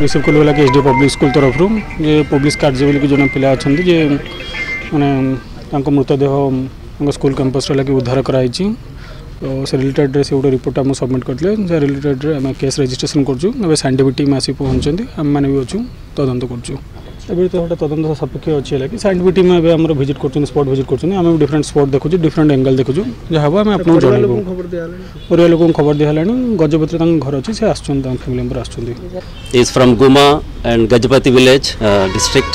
Receive କଲୁ ହେଲାକି S D public school ତରଫରୁ ଯେ ପବ୍ଲିକ୍ କାର୍ଯ୍ୟ ବୋଲିକି ଜଣେ ପିଲା ଅଛନ୍ତି ଯେ ମାନେ ତାଙ୍କ ମୃତଦେହ ତାଙ୍କ ସ୍କୁଲ୍ କ୍ୟାମ୍ପସ୍ରେ ଲାଗି ଉଦ୍ଧାର କରାଯାଇଛି से रिलेटेड से गोटे रिपोर्ट आम सबमिट करते रिलेटेड आम केस रेजिट्रेसन कर सैंटिफिक टीम आस पहुँचें आम मैंने भी अच्छे तदंत कर तदंत सपेक्ष अच्छी है कि सैंटिफिक टीम अब आम भिजिट कर स्पट भिजिट कर डिफरेन्ट स्पट देखु डिफरेन्ट एंगल देखु जहाँ आम आपको जन पर लोक खबर दिहला गजपति घर अच्छे से आसमिली मेम्बर आज from Gumma and Gajapati village district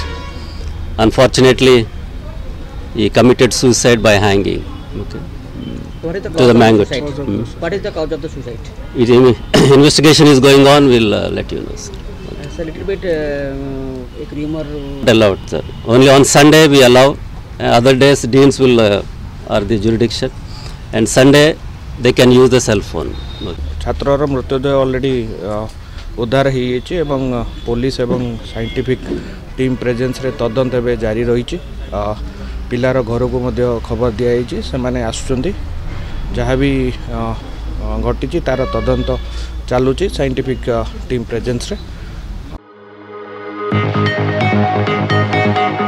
unfortunately committed suicide by hanging What is the to the mango. What is the cause of the suicide? It, investigation is going on. We'll uh, let you know. Sir. Okay. It's a little bit uh, a rumor. Allowed, sir. Only on Sunday we allow. other days deans will uh, are the jurisdiction, and Sunday they can use the cell phone. ছাত্রর মৃতদেহ already উদ্ধার হয়েছে এবং police এবং scientific team প্রেজেন্সরে তদন্ত এবে জারি রয়েছে ପିଲାର ଘରକୁ ମଧ୍ୟ ଖବର ଦିଆଯାଇଛି ସେମାନେ ଆସୁଛନ୍ତି ଯାହା ବି ଘଟିଛି ତାର ତଦନ୍ତ ଚାଲୁଛି ସାଇଣ୍ଟିଫିକ୍ ଟିମ୍ ପ୍ରେଜେନ୍ସରେ